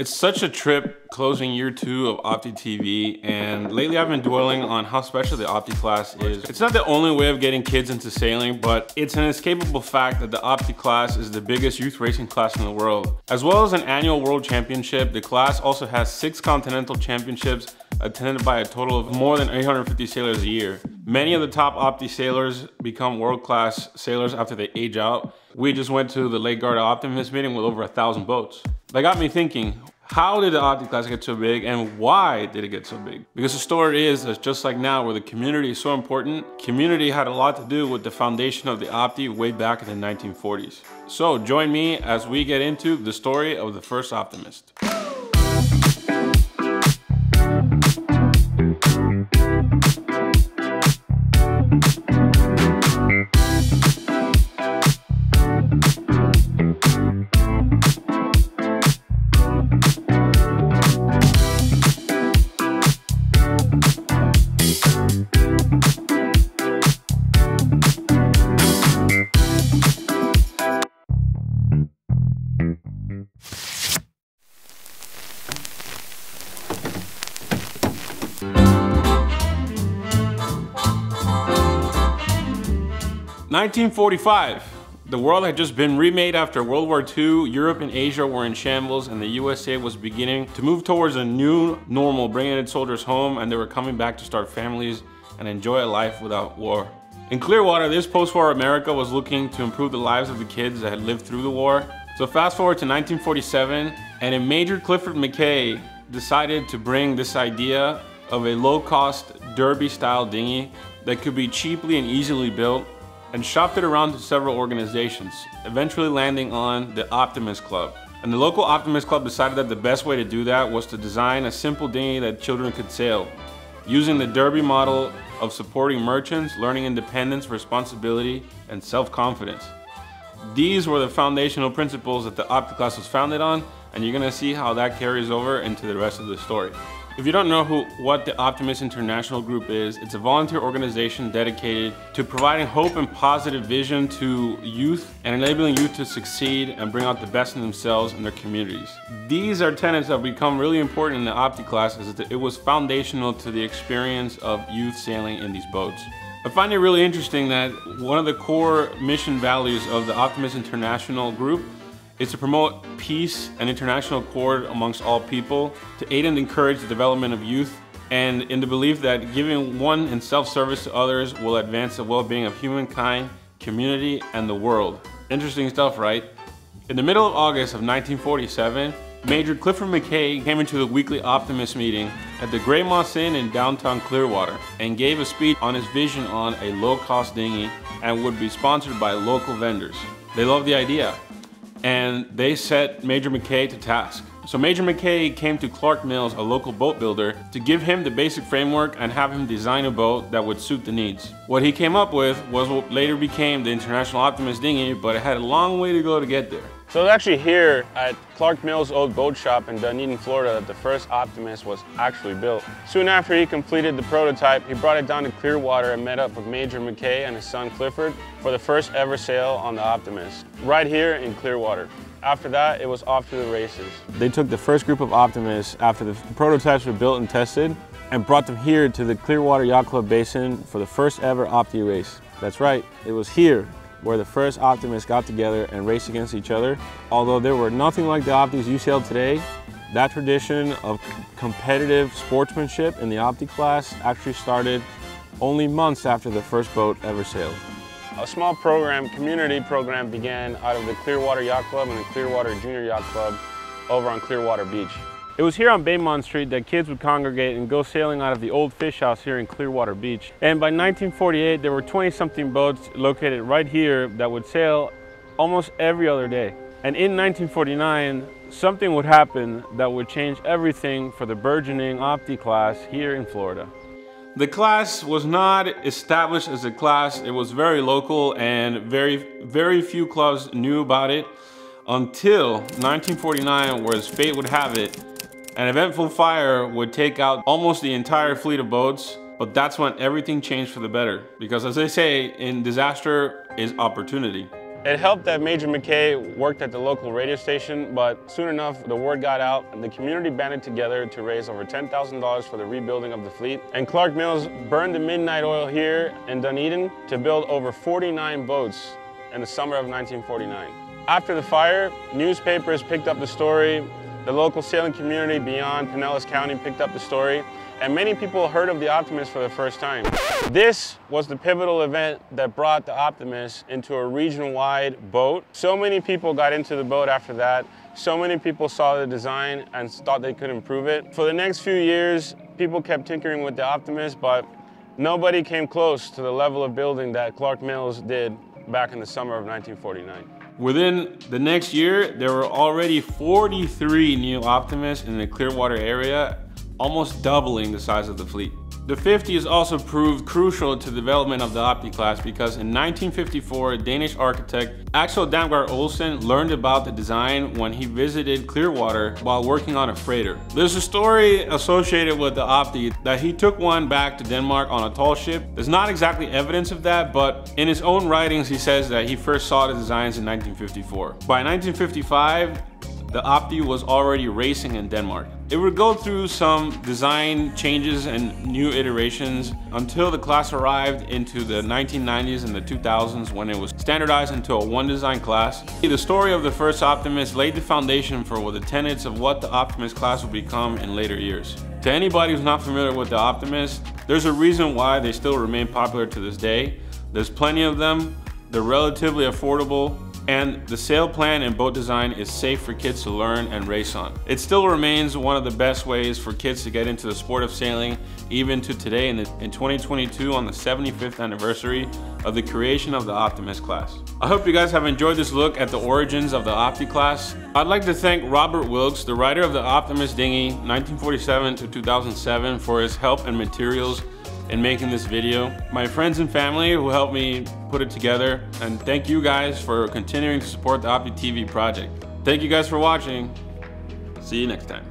It's such a trip closing year two of Opti TV and lately I've been dwelling on how special the Opti class is. It's not the only way of getting kids into sailing, but it's an escapable fact that the Opti class is the biggest youth racing class in the world. As well as an annual world championship, the class also has six continental championships attended by a total of more than 850 sailors a year. Many of the top Opti sailors become world-class sailors after they age out. We just went to the Lake Garda Optimist meeting with over a thousand boats. That got me thinking, how did the Opti class get so big and why did it get so big? Because the story is that just like now where the community is so important, community had a lot to do with the foundation of the Opti way back in the 1940s. So join me as we get into the story of the first Optimist. 1945. The world had just been remade after World War II, Europe and Asia were in shambles, and the USA was beginning to move towards a new normal, bringing its soldiers home, and they were coming back to start families and enjoy a life without war. In Clearwater, this post-war America was looking to improve the lives of the kids that had lived through the war. So fast forward to 1947, and a Major Clifford McKay decided to bring this idea of a low-cost derby-style dinghy that could be cheaply and easily built and shopped it around to several organizations, eventually landing on the Optimist Club. And the local Optimist Club decided that the best way to do that was to design a simple dinghy that children could sail, using the Derby model of supporting merchants, learning independence, responsibility, and self-confidence. These were the foundational principles that the Opti class was founded on, and you're gonna see how that carries over into the rest of the story. If you don't know who, what the Optimist International Group is, it's a volunteer organization dedicated to providing hope and positive vision to youth and enabling youth to succeed and bring out the best in themselves and their communities. These are tenets that have become really important in the Opti class as it was foundational to the experience of youth sailing in these boats. I find it really interesting that one of the core mission values of the Optimist International Group is to promote peace and international accord amongst all people, to aid and encourage the development of youth, and in the belief that giving one in self-service to others will advance the well-being of humankind, community, and the world. Interesting stuff, right? In the middle of August of 1947, Major Clifford McKay came into the weekly Optimist meeting at the Grey Moss Inn in downtown Clearwater and gave a speech on his vision on a low-cost dinghy and would be sponsored by local vendors. They loved the idea and they set Major McKay to task. So Major McKay came to Clark Mills, a local boat builder, to give him the basic framework and have him design a boat that would suit the needs. What he came up with was what later became the International Optimist dinghy, but it had a long way to go to get there. So actually here at Clark Mills Old Boat Shop in Dunedin, Florida that the first Optimist was actually built. Soon after he completed the prototype, he brought it down to Clearwater and met up with Major McKay and his son Clifford for the first ever sail on the Optimist, right here in Clearwater. After that, it was off to the races. They took the first group of Optimists after the prototypes were built and tested and brought them here to the Clearwater Yacht Club Basin for the first ever Opti race. That's right, it was here where the first Optimists got together and raced against each other. Although there were nothing like the Optis you sailed today, that tradition of competitive sportsmanship in the Opti class actually started only months after the first boat ever sailed. A small program, community program began out of the Clearwater Yacht Club and the Clearwater Junior Yacht Club over on Clearwater Beach. It was here on Baymont Street that kids would congregate and go sailing out of the old fish house here in Clearwater Beach. And by 1948, there were 20 something boats located right here that would sail almost every other day. And in 1949, something would happen that would change everything for the burgeoning Opti class here in Florida. The class was not established as a class. It was very local and very, very few clubs knew about it until 1949, where as fate would have it, an eventful fire would take out almost the entire fleet of boats, but that's when everything changed for the better. Because as they say, in disaster is opportunity. It helped that Major McKay worked at the local radio station, but soon enough, the word got out and the community banded together to raise over $10,000 for the rebuilding of the fleet. And Clark Mills burned the midnight oil here in Dunedin to build over 49 boats in the summer of 1949. After the fire, newspapers picked up the story, the local sailing community beyond Pinellas County picked up the story, and many people heard of the Optimist for the first time. This was the pivotal event that brought the Optimist into a region-wide boat. So many people got into the boat after that. So many people saw the design and thought they could improve it. For the next few years, people kept tinkering with the Optimist, but nobody came close to the level of building that Clark Mills did back in the summer of 1949. Within the next year, there were already 43 new Optimists in the Clearwater area almost doubling the size of the fleet. The 50s also proved crucial to the development of the Opti class because in 1954, Danish architect Axel Damgaard Olsen learned about the design when he visited Clearwater while working on a freighter. There's a story associated with the Opti that he took one back to Denmark on a tall ship. There's not exactly evidence of that, but in his own writings, he says that he first saw the designs in 1954. By 1955, the Opti was already racing in Denmark. It would go through some design changes and new iterations until the class arrived into the 1990s and the 2000s when it was standardized into a one design class. The story of the first Optimist laid the foundation for the tenets of what the Optimist class would become in later years. To anybody who's not familiar with the Optimist, there's a reason why they still remain popular to this day. There's plenty of them, they're relatively affordable, and the sail plan and boat design is safe for kids to learn and race on. It still remains one of the best ways for kids to get into the sport of sailing even to today in, the, in 2022 on the 75th anniversary of the creation of the Optimist class. I hope you guys have enjoyed this look at the origins of the Opti class. I'd like to thank Robert Wilkes, the writer of the Optimist Dinghy 1947 to 2007 for his help and materials in making this video, my friends and family who helped me put it together, and thank you guys for continuing to support the Opti TV project. Thank you guys for watching. See you next time.